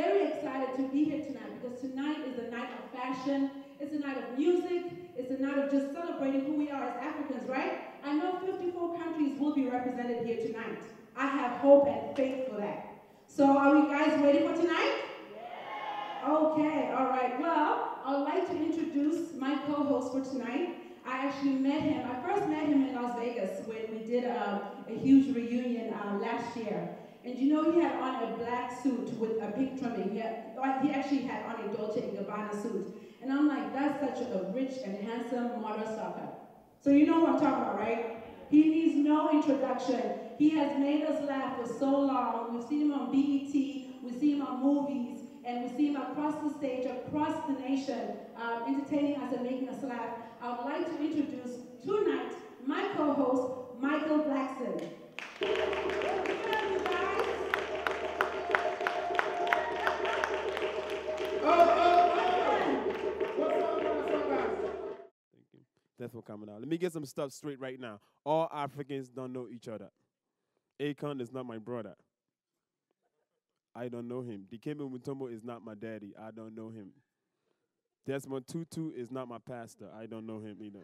very excited to be here tonight because tonight is a night of fashion, it's a night of music, it's a night of just celebrating who we are as Africans, right? I know 54 countries will be represented here tonight. I have hope and faith for that. So are you guys ready for tonight? Yeah. Okay, all right. Well, I'd like to introduce my co-host for tonight. I actually met him, I first met him in Las Vegas when we did a, a huge reunion uh, last year. And you know he had on a black suit with a pink trimming. He, had, he actually had on a Dolce & Gabbana suit. And I'm like, that's such a rich and handsome model stalker. So you know what I'm talking about, right? He needs no introduction. He has made us laugh for so long. We've seen him on BET, we see him on movies, and we see him across the stage, across the nation, uh, entertaining us and making us laugh. I would like to introduce tonight my co-host, What coming out. Let me get some stuff straight right now. All Africans don't know each other. Akon is not my brother. I don't know him. Dikembe Mutombo is not my daddy. I don't know him. Desmond Tutu is not my pastor. I don't know him either.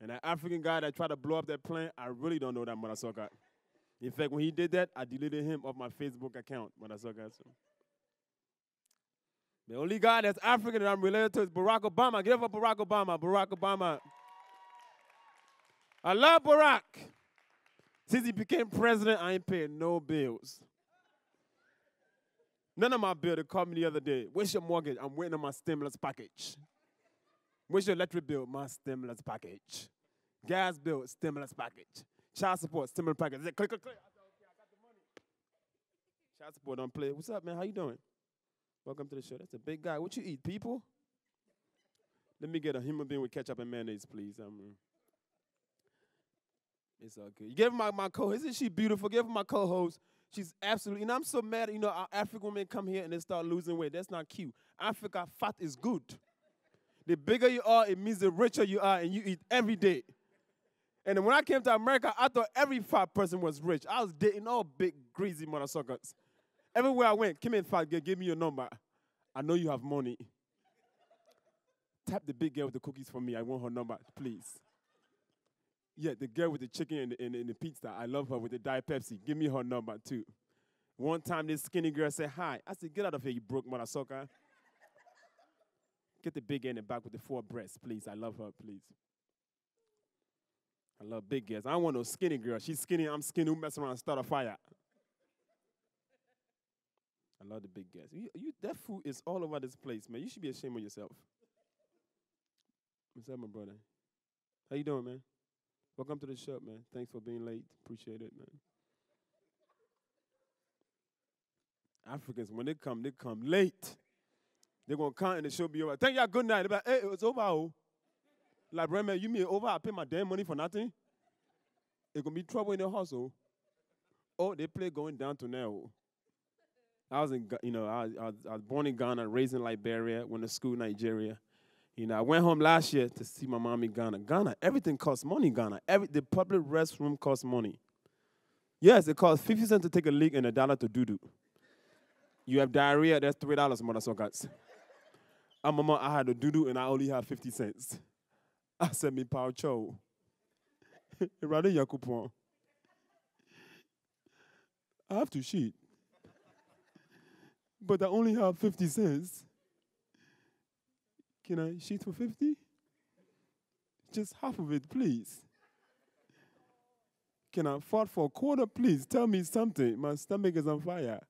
And that African guy that tried to blow up that plane, I really don't know that Madasoka. In fact, when he did that, I deleted him off my Facebook account, Madasoka. So. The only guy that's African that I'm related to is Barack Obama. Give up Barack Obama. Barack Obama. I love Barack. Since he became president, I ain't paying no bills. None of my bill. They called me the other day. Where's your mortgage? I'm waiting on my stimulus package. Where's your electric bill? My stimulus package. Gas bill, stimulus package. Child support, stimulus package. Click, click, click. I said, okay, I got the money. Child support don't play. What's up, man? How you doing? Welcome to the show. That's a big guy. What you eat, people? Let me get a human being with ketchup and mayonnaise, please. Um, it's all good. You give my, my co Isn't she beautiful? Give my co host. She's absolutely, and I'm so mad. You know, our African women come here and they start losing weight. That's not cute. Africa, fat is good. The bigger you are, it means the richer you are, and you eat every day. And when I came to America, I thought every fat person was rich. I was dating all big, greasy motherfuckers. Everywhere I went, come in, girl, give me your number. I know you have money. Tap the big girl with the cookies for me. I want her number, please. Yeah, the girl with the chicken and the, and, and the pizza. I love her with the Diet Pepsi. Give me her number, too. One time, this skinny girl said, Hi. I said, Get out of here, you broke motherfucker. Get the big girl in the back with the four breasts, please. I love her, please. I love big girls. I want no skinny girl. She's skinny, I'm skinny. Who mess around and start a fire? I love the big guests. You, you, that food is all over this place, man. You should be ashamed of yourself. What's up, my brother? How you doing, man? Welcome to the shop, man. Thanks for being late. Appreciate it, man. Africans, when they come, they come late. They're gonna come and the show be over. Thank y'all good night. They're like, hey, over. Oh. Like, bro, man, you mean over? I pay my damn money for nothing? It's gonna be trouble in the hustle. Oh, they play going down to now. I was in, you know, I, I, I was born in Ghana, raised in Liberia, went to school in Nigeria. You know, I went home last year to see my mom in Ghana. Ghana, everything costs money. Ghana, every the public restroom costs money. Yes, it costs fifty cents to take a leak and a dollar to doo doo. You have diarrhea, that's three dollars, motherfuckers. I'm mama, I had a doo doo and I only have fifty cents. I said me power cho. Rather yakupon. I have to shit but I only have 50 cents. Can I shoot for 50? Just half of it, please. Can I afford for a quarter, please? Tell me something. My stomach is on fire.